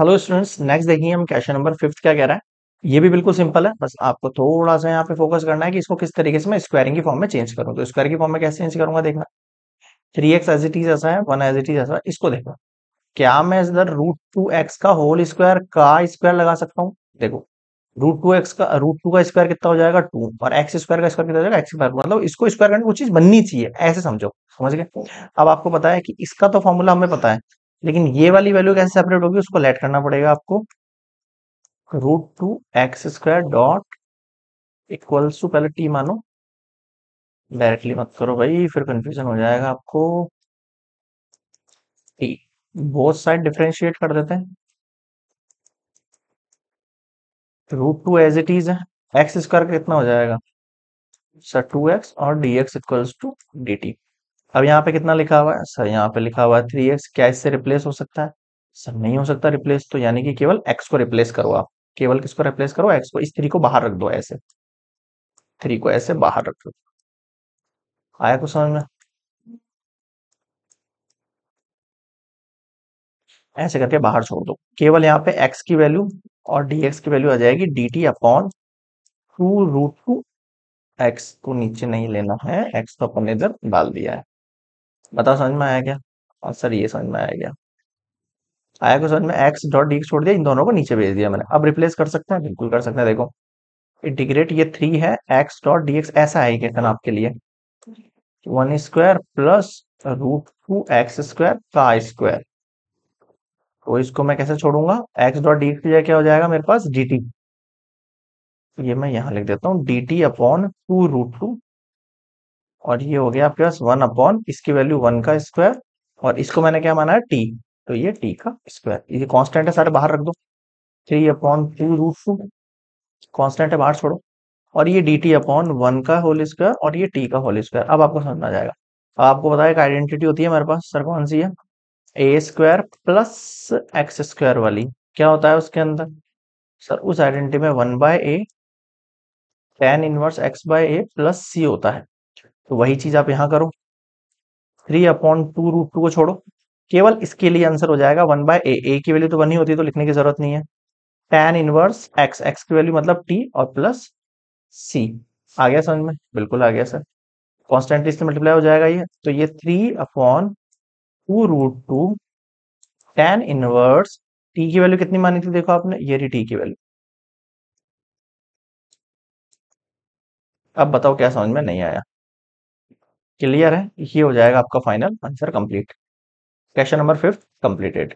Hello students next देखिए हम question number fifth क्या कह रहा है? ये भी बिल्कुल सिंपल है। बस आपको थोड़ा सा यहाँ पे फोकस करना है कि इसको किस तरीके से मैं स्क्वायरिंग की फॉर्म में चेंज करूँ। तो स्क्वायर की फॉर्म में कैसे चेंज करूँगा देखना। Three x as it is ऐसा है वन एज इट इज़ ऐसा है, इसको देखो क्या मैं इधर रूट टू एक्स का होल स्क्वायर का स्क्वायर लगा सकता हूँ? देखो रूट टू एक्स का रूट टू का स्क्वायर कितना हो जाएगा? टू और एक्स स्क्वायर का स्क्वायर कितना हो जाएगा? एक्स स्क्वायर मतलब इसको स्क्वायर करने की चीज़ बननी चाहिए। ऐसे समझो। समझ गए? अब आपको पता है कि इसका तो फॉर्मूला हमें पता है। लेकिन ये वाली वैल्यू कैसे सेपरेट होगी, उसको लेट करना पड़ेगा आपको। Root two x square dot equals to पहले टी मानो। डायरेक्टली मत करो भाई, फिर कंफ्यूजन हो जाएगा आपको। टी बोथ साइड डिफ्रेंशिएट कर देते हैं। Root two as it is है एक्स स्क्वायर का कितना हो जाएगा? सर टू एक्स और d x equals to d t अब यहाँ पे कितना लिखा हुआ है? सर, यहाँ पे लिखा हुआ है थ्री एक्स क्या इससे रिप्लेस हो सकता है? सर, नहीं हो सकता रिप्लेस तो यानी कि केवल एक्स को रिप्लेस करो आप। केवल किसको रिप्लेस करो? एक्स को, इस थ्री को बाहर रख दो ऐसे। थ्री को ऐसे बाहर रख दो। आया कुछ समझ में? ऐसे करके बाहर छोड़ दो। केवल यहाँ पे x की वैल्यू और dx की वैल्यू आ जाएगी d t upon two root two x को नीचे नहीं लेना है। x तो अपन ने इधर डाल दिया है। बताओ, समझ में आया क्या? और सर ये समझ में आया क्या? आया को समझ में? एक्स डॉट डी छोड़ दिया, इन दोनों को नीचे भेज दिया मैंने। अब रिप्लेस कर सकते हैं? बिल्कुल कर सकते हैं। देखो इंटीग्रेट ये थ्री है एक्स डॉट डी एक्स ऐसा है क्या आपके लिए। One square plus root two x square का स्क्वायर तो इसको मैं कैसे छोड़ूँगा? एक्स डॉट डी एक्स क्या हो जाएगा मेरे पास? डी टी ये मैं यहाँ लिख देता हूँ। D t upon two root two और ये हो गया आपके पास वन अपॉन, इसकी वैल्यू वन का स्क्वायर और इसको मैंने क्या माना है टी तो ये टी का स्क्वायर ये कांस्टेंट है, सारे बाहर रख दो। Three upon two root two constant है, बाहर छोड़ो। और ये डी टी अपॉन वन का होल स्क्वायर और ये टी का होल स्क्वायर अब आपको समझ में आ जाएगा। अब आपको बताया एक आइडेंटिटी होती है हमारे पास, सर कौन सी है? A square plus x square वाली। क्या होता है उसके अंदर? सर, उस आइडेंटिटी में one by a tan inverse x by a plus c होता है। तो वही चीज़ आप यहाँ करो। Three upon two root two को छोड़ो। केवल इसके लिए आंसर हो जाएगा वन बाय ए ए की वैल्यू तो वन ही होती है तो लिखने की ज़रूरत नहीं है। टेन इनवर्स एक्स एक्स की वैल्यू मतलब टी और प्लस सी आ गया समझ में? बिल्कुल आ गया सर कॉन्स्टेंट इससे मल्टीप्लाई हो जाएगा ये। तो ये three upon two root two tan inverse t की वैल्यू कितनी मानी थी देखो आपने? ये टी की वैल्यू अब बताओ क्या समझ में नहीं आया। क्लियर है? ये हो जाएगा आपका final answer complete question number fifth completed